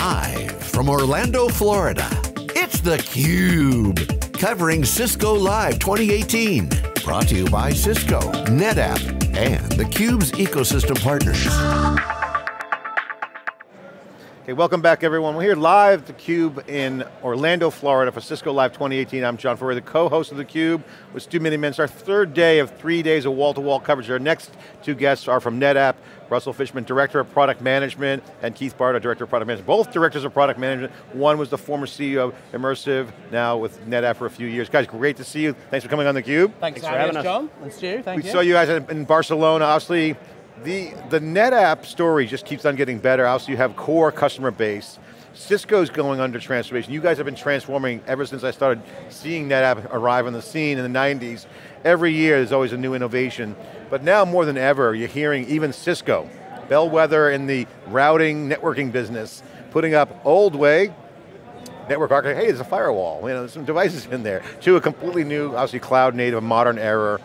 Live from Orlando, Florida, it's theCUBE. Covering Cisco Live 2018. Brought to you by Cisco, NetApp, and theCUBE's ecosystem partners. Okay, welcome back everyone. We're here live at theCUBE in Orlando, Florida for Cisco Live 2018. I'm John Furrier, the co-host of theCUBE with Stu Miniman. It's our third day of three days of wall-to-wall -wall coverage. Our next two guests are from NetApp, Russell Fishman, Director of Product Management, and Keith Barto, Director of Product Management. Both Directors of Product Management. One was the former CEO of Immersive, now with NetApp for a few years. Guys, great to see you. Thanks for coming on theCUBE. Thanks, Thanks for having us, John. Thanks, Stu, thank we you. We saw you guys in Barcelona, obviously, the, the NetApp story just keeps on getting better. Obviously you have core customer base. Cisco's going under transformation. You guys have been transforming ever since I started seeing NetApp arrive on the scene in the 90s. Every year there's always a new innovation. But now more than ever, you're hearing even Cisco, bellwether in the routing, networking business, putting up old way, network architecture, hey, there's a firewall, you know, there's some devices in there, to a completely new, obviously cloud native, modern era.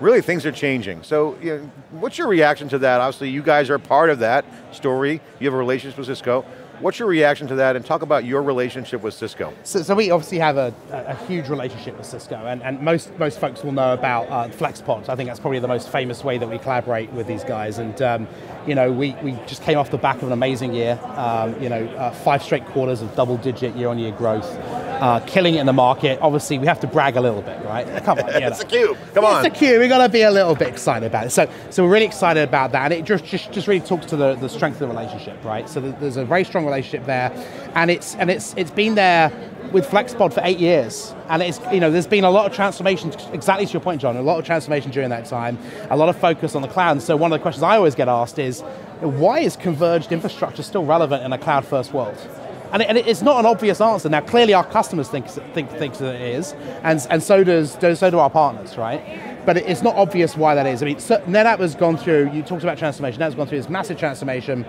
Really things are changing. So, you know, what's your reaction to that? Obviously you guys are part of that story, you have a relationship with Cisco. What's your reaction to that and talk about your relationship with Cisco? So, so we obviously have a, a, huge relationship with Cisco and, and most, most folks will know about uh, FlexPod. I think that's probably the most famous way that we collaborate with these guys and um, you know, we, we just came off the back of an amazing year, um, you know, uh, five straight quarters of double digit year on year growth, uh, killing it in the market. Obviously we have to brag a little bit, right? Come on, it's a cube, come on. It's a cube, we got to be a little bit excited about it. So, so we're really excited about that and it just, just, just really talks to the, the strength of the relationship, right? So there's a very strong relationship there and it's, and it's, it's been there with FlexPod for eight years. And it's, you know, there's been a lot of transformation, exactly to your point, John, a lot of transformation during that time, a lot of focus on the cloud. And so one of the questions I always get asked is, why is converged infrastructure still relevant in a cloud first world? And, it, and it's not an obvious answer. Now, clearly our customers think, think, think that it is, and, and so, does, so do our partners, right? But it's not obvious why that is. I mean, so NetApp has gone through, you talked about transformation, NetApp's gone through this massive transformation,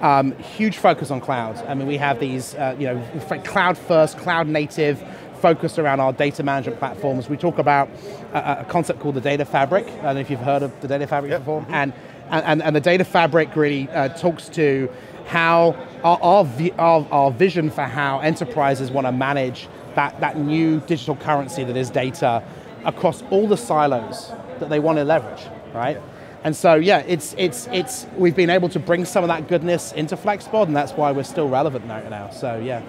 um, huge focus on cloud. I mean, we have these, uh, you know, cloud first, cloud native, focused around our data management platforms. We talk about a, a, concept called the data fabric. I don't know if you've heard of the data fabric yep. before. And, and, and the data fabric really uh, talks to how our, our, our, our, vision for how enterprises want to manage that, that new digital currency that is data across all the silos that they want to leverage, right? And so, yeah, it's, it's, it's, we've been able to bring some of that goodness into FlexPod, and that's why we're still relevant now. So, yeah.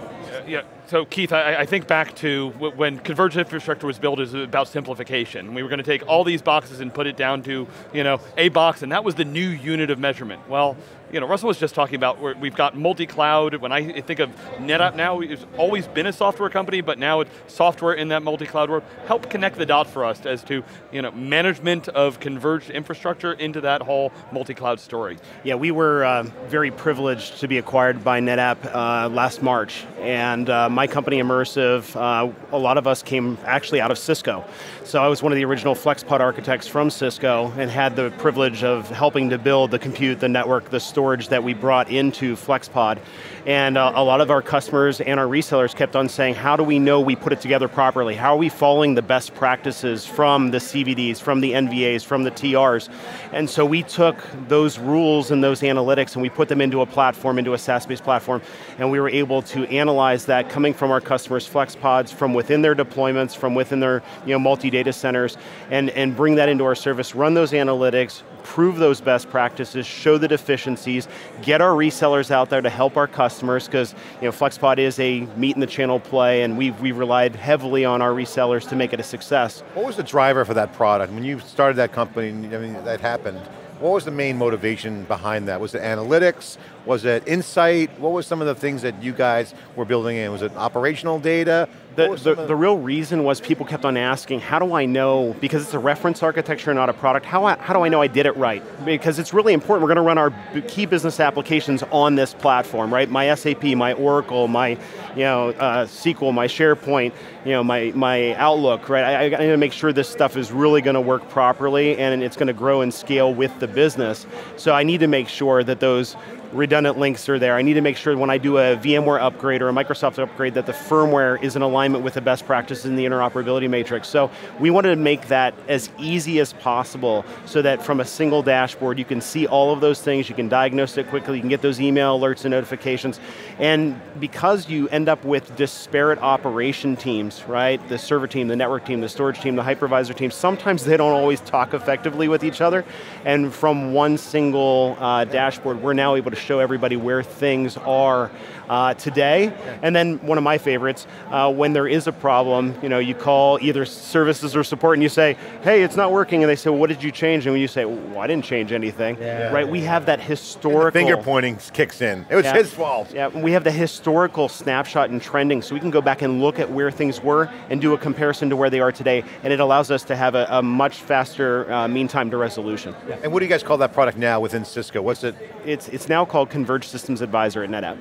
Yeah, so Keith, I, I, think back to when converged infrastructure was built, it was about simplification. We were going to take all these boxes and put it down to you know, a box, and that was the new unit of measurement. Well, you know, Russell was just talking about we've got multi-cloud. When I think of NetApp now, it's always been a software company, but now it's software in that multi-cloud world. Help connect the dots for us as to you know management of converged infrastructure into that whole multi-cloud story. Yeah, we were uh, very privileged to be acquired by NetApp uh, last March, and uh, my company Immersive, uh, a lot of us came actually out of Cisco. So I was one of the original FlexPod architects from Cisco and had the privilege of helping to build the compute, the network, the storage that we brought into FlexPod. And uh, a lot of our customers and our resellers kept on saying, how do we know we put it together properly? How are we following the best practices from the CVDs, from the NVAs, from the TRs? And so we took those rules and those analytics and we put them into a platform, into a SaaS-based platform, and we were able to analyze that coming from our customers' FlexPods, from within their deployments, from within their you know, multi data centers and, and bring that into our service, run those analytics, prove those best practices, show the deficiencies, get our resellers out there to help our customers, because you know, FlexPod is a meet in the channel play, and we've, we've relied heavily on our resellers to make it a success. What was the driver for that product? When you started that company, I mean, that happened, what was the main motivation behind that? Was it analytics? Was it insight? What were some of the things that you guys were building in? Was it operational data? The, the, the, real reason was people kept on asking, how do I know, because it's a reference architecture, not a product, how, I, how do I know I did it right? Because it's really important, we're going to run our key business applications on this platform, right? My SAP, my Oracle, my you know, uh, SQL, my SharePoint, you know, my, my Outlook, right? I, I got to make sure this stuff is really going to work properly and it's going to grow and scale with the business. So I need to make sure that those redundant links are there. I need to make sure when I do a VMware upgrade or a Microsoft upgrade that the firmware is in alignment with the best practices in the interoperability matrix. So we wanted to make that as easy as possible so that from a single dashboard you can see all of those things, you can diagnose it quickly, you can get those email alerts and notifications. And because you end up with disparate operation teams, right? The server team, the network team, the storage team, the hypervisor team, sometimes they don't always talk effectively with each other. And from one single uh, dashboard, we're now able to show everybody where things are uh, today. And then one of my favorites, uh, when there is a problem, you know, you call either services or support and you say, hey, it's not working, and they say, well, what did you change? And when you say, well, I didn't change anything, yeah. right? We have that historical... finger pointing kicks in. It was yeah, his fault. Yeah, we have the historical snapshot and trending, so we can go back and look at where things were and do a comparison to where they are today, and it allows us to have a, a much faster uh, mean time to resolution. Yeah. And what do you guys call that product now within Cisco? What's it? It's, it's now called Converged Systems Advisor at NetApp.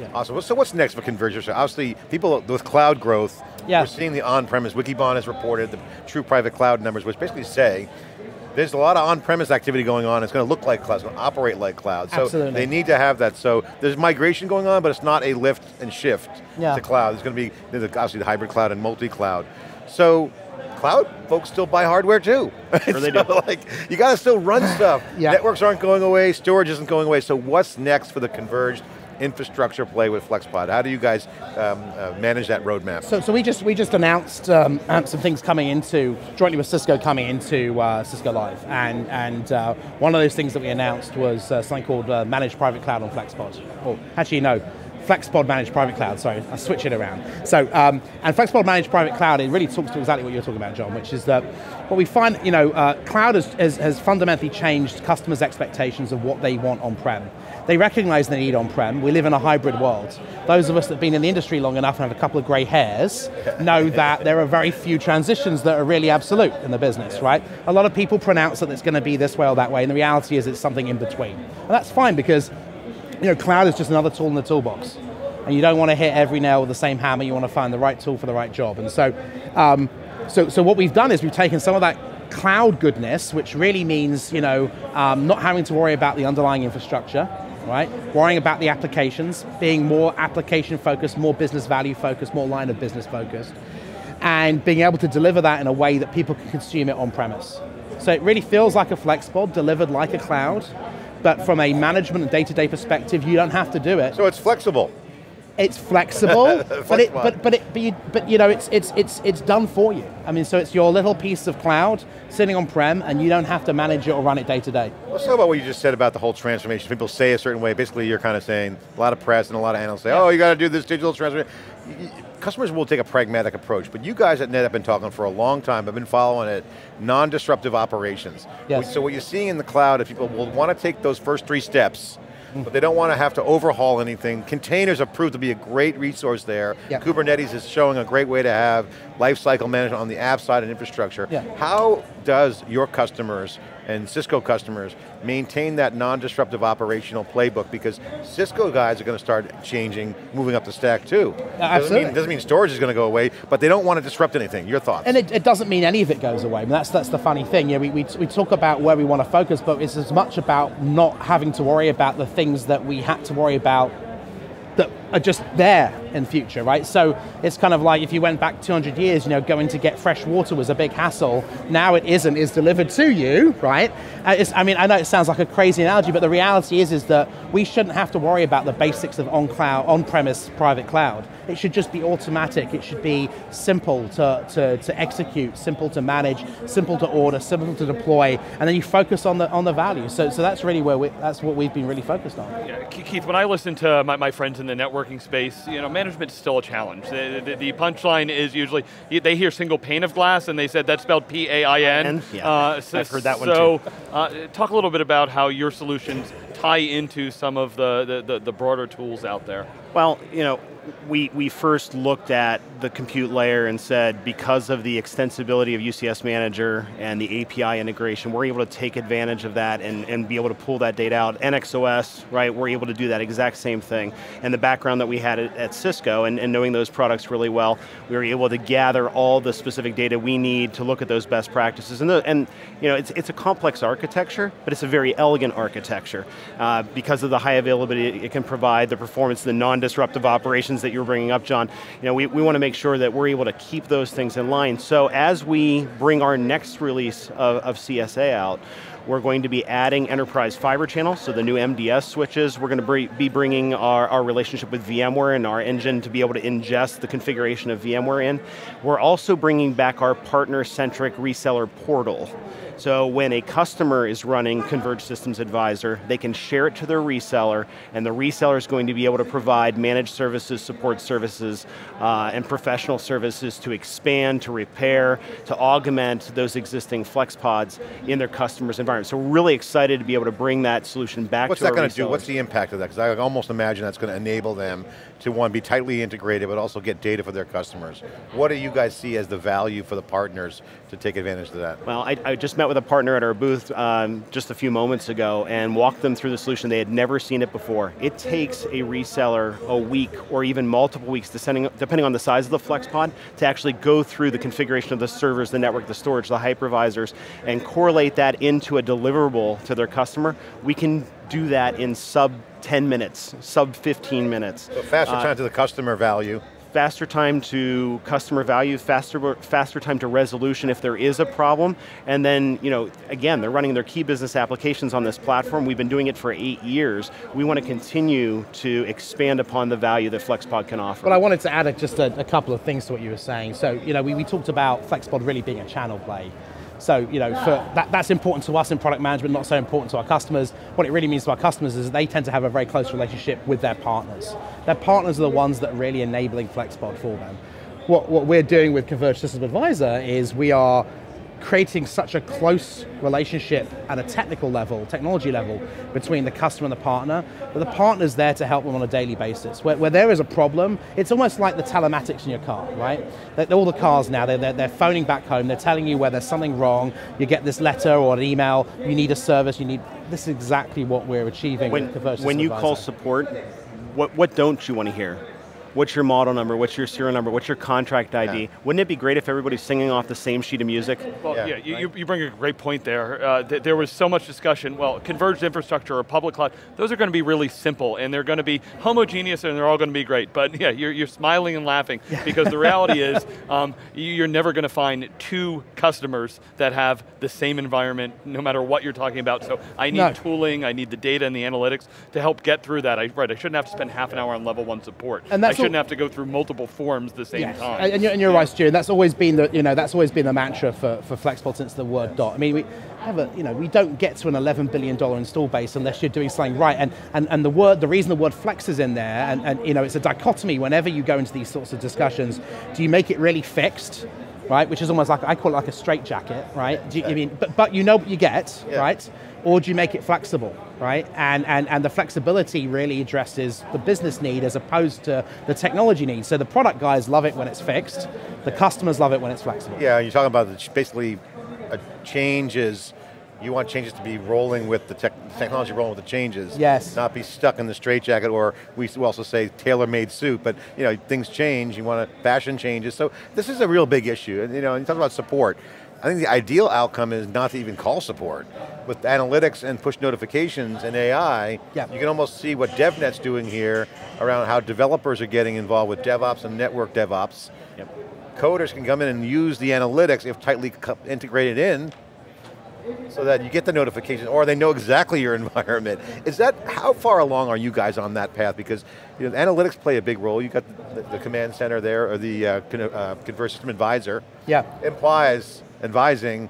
Yeah. Awesome. So what's next for Convergence? Obviously, people with cloud growth, yeah. we're seeing the on-premise. Wikibon has reported the true private cloud numbers, which basically say there's a lot of on-premise activity going on. It's going to look like cloud. It's going to operate like cloud. So Absolutely. they need to have that. So there's migration going on, but it's not a lift and shift yeah. to cloud. There's going to be there's obviously the hybrid cloud and multi-cloud. So cloud folks still buy hardware too. Sure they do. like, you got to still run stuff. yeah. Networks aren't going away, storage isn't going away. So what's next for the converged infrastructure play with FlexPod? How do you guys um, uh, manage that roadmap? So, so we just we just announced um, some things coming into jointly with Cisco coming into uh, Cisco Live, and and uh, one of those things that we announced was uh, something called uh, Managed Private Cloud on FlexPod. Or actually, no. FlexPod Managed Private Cloud, sorry, I switch it around. So, um, and FlexPod Managed Private Cloud, it really talks to exactly what you're talking about, John, which is that what we find, you know, uh, cloud has, has, has fundamentally changed customers' expectations of what they want on-prem. They recognize the need on-prem. We live in a hybrid world. Those of us that have been in the industry long enough and have a couple of gray hairs know that there are very few transitions that are really absolute in the business, right? A lot of people pronounce that it's going to be this way or that way, and the reality is it's something in between. And that's fine because you know, cloud is just another tool in the toolbox. And you don't want to hit every nail with the same hammer, you want to find the right tool for the right job. And so, um, so, so what we've done is we've taken some of that cloud goodness, which really means you know, um, not having to worry about the underlying infrastructure, right? Worrying about the applications, being more application focused, more business value focused, more line of business focused, and being able to deliver that in a way that people can consume it on premise. So it really feels like a FlexPod delivered like a cloud, but from a management and day-to-day perspective, you don't have to do it. So it's flexible. It's flexible, but it, but but it, but you, but you know, it's it's it's it's done for you. I mean, so it's your little piece of cloud sitting on prem, and you don't have to manage it or run it day to day. Let's talk about what you just said about the whole transformation. People say a certain way. Basically, you're kind of saying a lot of press and a lot of analysts say, "Oh, you got to do this digital transformation." Customers will take a pragmatic approach, but you guys at Net have been talking for a long time, I've been following it, non-disruptive operations. Yes. So what you're seeing in the cloud if people will want to take those first three steps, Mm-hmm. but they don't want to have to overhaul anything. Containers have proved to be a great resource there. Yeah. Kubernetes is showing a great way to have lifecycle management on the app side and infrastructure. Yeah. How does your customers and Cisco customers maintain that non-disruptive operational playbook because Cisco guys are going to start changing, moving up the stack too. absolutely. Doesn't mean, doesn't mean storage is going to go away, but they don't want to disrupt anything. Your thoughts? And it, it doesn't mean any of it goes away. I mean, that's, that's the funny thing. Yeah, we, we, we talk about where we want to focus, but it's as much about not having to worry about the things that we had to worry about that are just there in future, right? So it's kind of like if you went back 200 years, you know, going to get fresh water was a big hassle. Now it isn't, it's delivered to you, right? Uh, I mean, I know it sounds like a crazy analogy, but the reality is, is that we shouldn't have to worry about the basics of on-cloud, on-premise private cloud. It should just be automatic. It should be simple to, to, to execute, simple to manage, simple to order, simple to deploy, and then you focus on the on the value. So, so that's really where we, that's what we've been really focused on. Yeah, Keith, when I listen to my, my friends in the space, you know, management is still a challenge. The, the, the, punchline is usually, they hear single pane of glass and they said that's spelled P-A-I-N. Yeah, uh, so, I've heard that one so, too. Uh, talk a little bit about how your solutions tie into some of the, the, the, the broader tools out there. Well, you know, we, we first looked at the compute layer and said because of the extensibility of UCS Manager and the API integration, we're able to take advantage of that and, and be able to pull that data out. NXOS, right, we're able to do that exact same thing. And the background that we had at, at Cisco and, and knowing those products really well, we were able to gather all the specific data we need to look at those best practices. And, the, and you know, it's, it's a complex architecture, but it's a very elegant architecture uh, because of the high availability it can provide, the performance, the non-disruptive operations that you were bringing up, John. You know, we, we want to make sure that we're able to keep those things in line. So as we bring our next release of, of CSA out, we're going to be adding enterprise fiber channels, so the new MDS switches. We're going to be bringing our, our relationship with VMware and our engine to be able to ingest the configuration of VMware in. We're also bringing back our partner-centric reseller portal. So when a customer is running Converged Systems Advisor, they can share it to their reseller, and the reseller is going to be able to provide managed services, support services, uh, and professional services to expand, to repair, to augment those existing FlexPods in their customers' environment. So we're really excited to be able to bring that solution back. What's to that going to do? What's the impact of that? Because I almost imagine that's going to enable them to one, be tightly integrated, but also get data for their customers. What do you guys see as the value for the partners to take advantage of that? Well, I, I just met with a partner at our booth um, just a few moments ago and walked them through the solution. They had never seen it before. It takes a reseller a week or even multiple weeks, depending, depending on the size of the FlexPod, to actually go through the configuration of the servers, the network, the storage, the hypervisors, and correlate that into a deliverable to their customer. We can do that in sub 10 minutes, sub 15 minutes. So faster uh, time to the customer value. Faster time to customer value, faster, faster time to resolution if there is a problem, and then, you know, again, they're running their key business applications on this platform. We've been doing it for eight years. We want to continue to expand upon the value that FlexPod can offer. Well, I wanted to add a, just a, a, couple of things to what you were saying. So, you know, we, we talked about FlexPod really being a channel play. So, you know, for that, that's important to us in product management, not so important to our customers. What it really means to our customers is they tend to have a very close relationship with their partners. Their partners are the ones that are really enabling FlexPod for them. What, what we're doing with Converged Systems Advisor is we are creating such a close relationship at a technical level, technology level, between the customer and the partner, but the partner's there to help them on a daily basis. Where, where there is a problem, it's almost like the telematics in your car, right? They're, all the cars now, they're, they're, they're, phoning back home, they're telling you where there's something wrong, you get this letter or an email, you need a service, you need, this is exactly what we're achieving when, When you advisor. call support, what, what don't you want to hear? What's your model number, what's your serial number, what's your contract ID. Yeah. Wouldn't it be great if everybody's singing off the same sheet of music? Well, yeah, yeah you, you, bring a great point there. Uh, th there was so much discussion, well, converged infrastructure or public cloud, those are going to be really simple and they're going to be homogeneous and they're all going to be great. But yeah, you're, you're smiling and laughing because the reality is um, you're never going to find two customers that have the same environment no matter what you're talking about. So I need no. tooling, I need the data and the analytics to help get through that. I, right, I shouldn't have to spend half an hour on level one support. And that's shouldn't have to go through multiple forms the same yes. time. And, you're, and you're yeah. right, Stu. That's always been the you know that's always been the mantra for, for FlexPod since the word dot. I mean, we have a, you know we don't get to an 11 billion dollar install base unless you're doing something right. And and, and the word the reason the word flex is in there, and, and you know it's a dichotomy. Whenever you go into these sorts of discussions, do you make it really fixed? Right, which is almost like I call it like a straight jacket, right? Do you, I mean, but but you know what you get, yeah. right? or do you make it flexible, right? And, and, and the flexibility really addresses the business need as opposed to the technology need. So the product guys love it when it's fixed, the customers love it when it's flexible. Yeah, you're talking about the, basically a changes, you want changes to be rolling with the tech, technology rolling with the changes. Yes. Not be stuck in the straitjacket or we also say tailor-made suit, but you know, things change, you want to, fashion changes. So this is a real big issue. And you know, you talk about support. I think the ideal outcome is not to even call support. With analytics and push notifications and AI, yep. you can almost see what DevNet's doing here around how developers are getting involved with DevOps and network DevOps. Yep. Coders can come in and use the analytics if tightly integrated in, so that you get the notification or they know exactly your environment. Is that, how far along are you guys on that path? Because you know, analytics play a big role. You got the, the, command center there, or the uh, uh, Converged System Advisor. Yeah. Implies advising,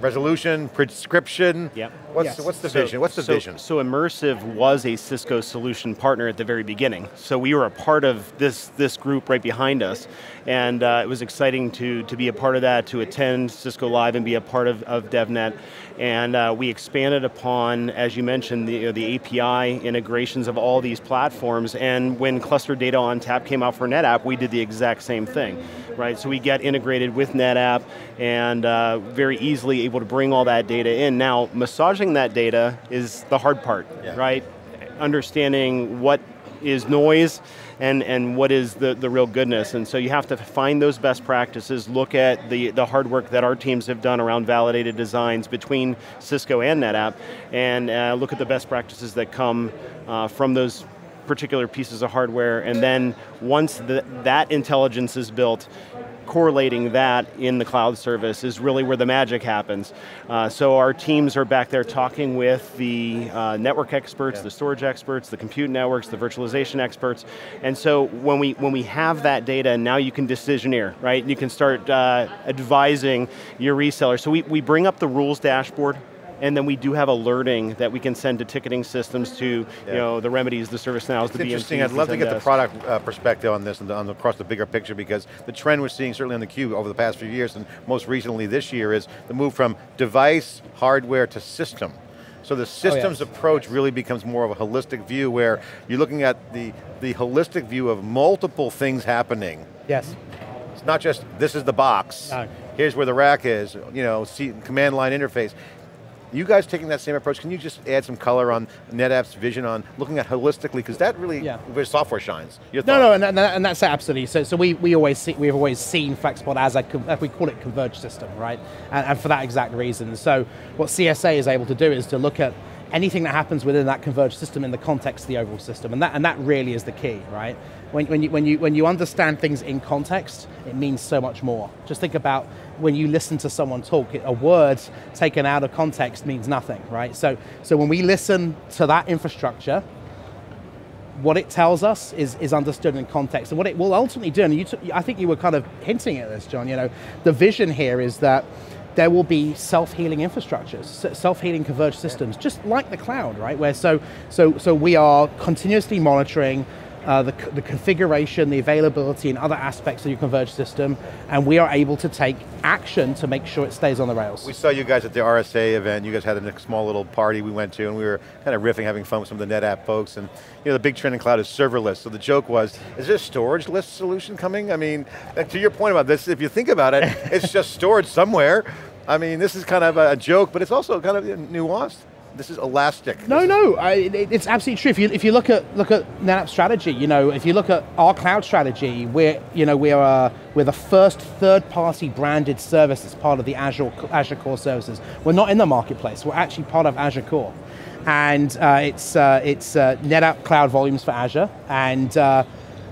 resolution, prescription. Yep. What's, Yes. what's the So- vision? What's the so- vision? So Immersive was a Cisco solution partner at the very beginning. So we were a part of this this group right behind us, and uh, it was exciting to to be a part of that, to attend Cisco Live and be a part of, of DevNet. And uh, we expanded upon, as you mentioned, the, you know, the API integrations of all these platforms. And when Cluster Data ONTAP came out for NetApp, we did the exact same thing, right? So we get integrated with NetApp and uh, very easily able to bring all that data in. Now, that data is the hard part, Yeah. right? Understanding what is noise and, and what is the, the real goodness. And so you have to find those best practices, look at the, the hard work that our teams have done around validated designs between Cisco and NetApp, and uh, look at the best practices that come uh, from those particular pieces of hardware, and then once the, that intelligence is built, correlating that in the cloud service is really where the magic happens. Uh, so our teams are back there talking with the uh, network experts, the storage experts, the compute networks, the virtualization experts, and so when we when we have that data, now you can decisioneer, right? You can start uh, advising your reseller. So we, we bring up the rules dashboard and then we do have alerting that we can send to ticketing systems to Yeah. you know the remedies, the ServiceNows, It's the interesting. I'd love to get the product uh, perspective on this and on the, across the bigger picture because the trend we're seeing certainly on the cube over the past few years and most recently this year is the move from device, hardware to system. So the systems yes. approach really becomes more of a holistic view where you're looking at the, the holistic view of multiple things happening. Yes. It's not just, this is the box, No. here's where the rack is, you know, see, command line interface. You guys taking that same approach, can you just add some color on NetApp's vision on looking at holistically, because that really, Yeah. where software shines. Your No, no, and, and, and that's absolutely. So, so we, we always see, we've always seen FlexPod as a we call it converged system, right? And, and for that exact reason. So, what CSA is able to do is to look at anything that happens within that converged system in the context of the overall system, and that and that really is the key, right? When, when you when you when you understand things in context, it means so much more. Just think about when you listen to someone talk, a word taken out of context means nothing, right? So, so when we listen to that infrastructure, what it tells us is, is understood in context. And what it will ultimately do, and t- I think you were kind of hinting at this, John, you know, the vision here is that there will be self-healing infrastructures, self-healing converged systems, just like the cloud, right? Where so, so, so we are continuously monitoring uh, the, the configuration, the availability, and other aspects of your converged system, and we are able to take action to make sure it stays on the rails. We saw you guys at the RSA event. You guys had a small little party we went to, and we were kind of riffing, having fun with some of the NetApp folks. And you know, the big trend in cloud is serverless. So the joke was, is there a storage list solution coming? I mean, to your point about this, if you think about it, it's just stored somewhere. I mean, this is kind of a joke, but it's also kind of nuanced. This is elastic. No, no, I, it, it's absolutely true. If you, if you look at look at NetApp strategy, you know, if you look at our cloud strategy, we're you know we are uh, we're the first third-party branded service as part of the Azure Azure Core services. We're not in the marketplace. We're actually part of Azure Core, and uh, it's uh, it's uh, NetApp Cloud Volumes for Azure, and uh,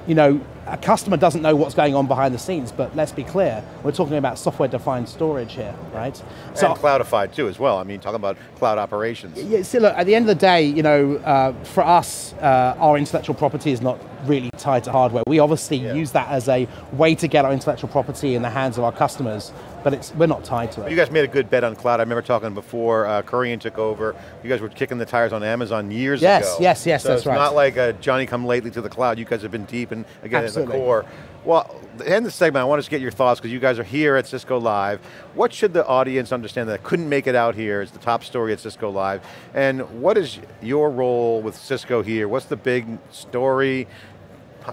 you know. A customer doesn't know what's going on behind the scenes, but let's be clear, we're talking about software-defined storage here, right? and cloudified too as well. I mean, talking about cloud operations. Yeah, see, look, at the end of the day, you know, uh, for us, uh, our intellectual property is not really tied to hardware. We obviously Yeah. use that as a way to get our intellectual property in the hands of our customers, but it's we're not tied to it. You guys made a good bet on cloud. I remember talking before uh, Kurian took over. You guys were kicking the tires on Amazon years Yes, ago. yes, yes, so that's it's right. It's not like a Johnny come lately to the cloud. You guys have been deep and again at the Absolutely. core. Well, the end of the segment, I want to get your thoughts because you guys are here at Cisco Live. What should the audience understand that couldn't make it out here? It's the top story at Cisco Live. And what is your role with Cisco here? What's the big story,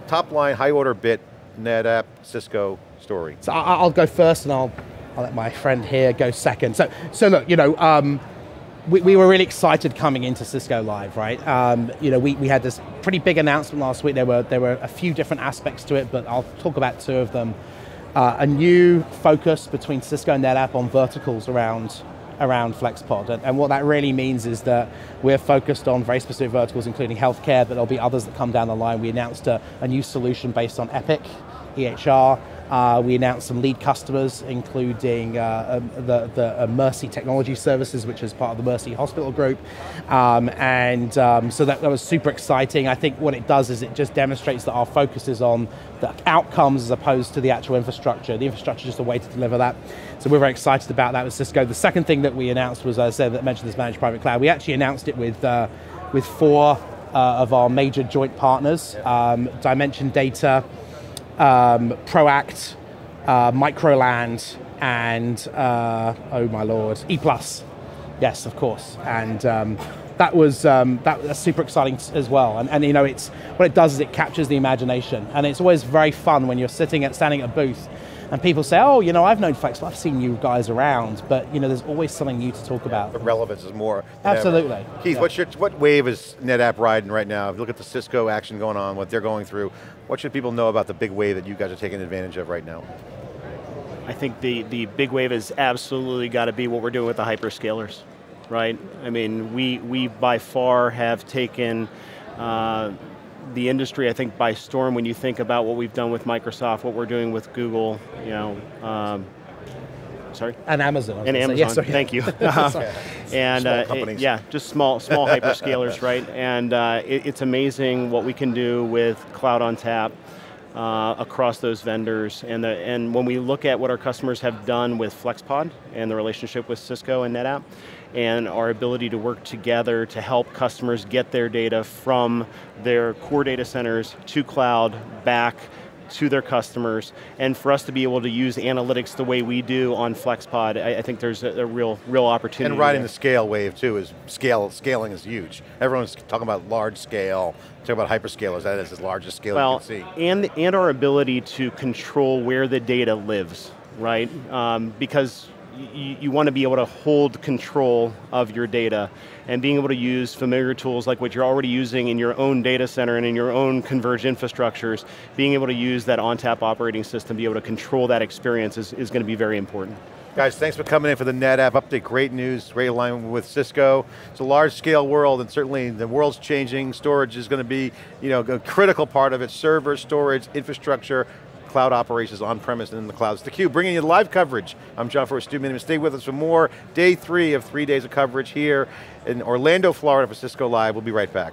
top line, high order bit, NetApp, Cisco story? So I'll go first, and I'll I'll let my friend here go second. So so look, you know. Um, we, we were really excited coming into Cisco Live, right? Um, you know, we, we had this pretty big announcement last week. There were there were a few different aspects to it, but I'll talk about two of them. Uh, a new focus between Cisco and NetApp on verticals around around FlexPod, and, and what that really means is that we're focused on very specific verticals, including healthcare, but there'll be others that come down the line. We announced a, a new solution based on Epic EHR. Uh, we announced some lead customers, including uh, um, the, the uh, Mercy Technology Services, which is part of the Mercy Hospital Group. Um, and um, so that, that, was super exciting. I think what it does is it just demonstrates that our focus is on the outcomes as opposed to the actual infrastructure. The infrastructure is just a way to deliver that. So we're very excited about that with Cisco. The second thing that we announced was, as I said, that mentioned this managed private cloud. We actually announced it with, uh, with four uh, of our major joint partners, um, Dimension Data, um, Proact, uh, Microland, and uh, oh my lord, E Plus. Yes, of course. And um, that was um, that, that's super exciting as well. And, and, you know, it's what it does is it captures the imagination, and it's always very fun when you're sitting at standing at a booth and people say, oh, you know, I've known Flex, I've seen you guys around, but you know, there's always something new to talk about. The relevance is more. Absolutely. Ever. Keith, yeah. what's your, what wave is NetApp riding right now? If you look at the Cisco action going on, what they're going through, what should people know about the big wave that you guys are taking advantage of right now? I think the, the big wave has absolutely got to be what we're doing with the hyperscalers, right? I mean, we, we by far have taken uh, the industry, I think, by storm when you think about what we've done with Microsoft, what we're doing with Google, you know, um, sorry? And Amazon. And Amazon, yes, thank you. and uh, it, yeah, just small, small hyperscalers, right? And uh, it, it's amazing what we can do with Cloud ONTAP, uh, across those vendors. And, the, and when we look at what our customers have done with FlexPod and the relationship with Cisco and NetApp, and our ability to work together to help customers get their data from their core data centers to cloud, back, to their customers, and for us to be able to use analytics the way we do on FlexPod, I, I think there's a, a, real, real opportunity. And riding there. the scale wave too is scale. Scaling is huge. Everyone's talking about large scale. Talking about hyperscalers. That is the largest scale well, you can see. and and our ability to control where the data lives, right? Um, because you, you want to be able to hold control of your data and being able to use familiar tools like what you're already using in your own data center and in your own converged infrastructures, being able to use that ONTAP operating system, be able to control that experience is, is going to be very important. Guys, thanks for coming in for the NetApp update. Great news, great alignment with Cisco. It's a large scale world and certainly the world's changing. Storage is going to be you know, a critical part of it. Server, storage, infrastructure, cloud operations on-premise and in the clouds. theCUBE, bringing you live coverage. I'm John Furrier, Stu Miniman. Stay with us for more day three of three days of coverage here in Orlando, Florida for Cisco Live. We'll be right back.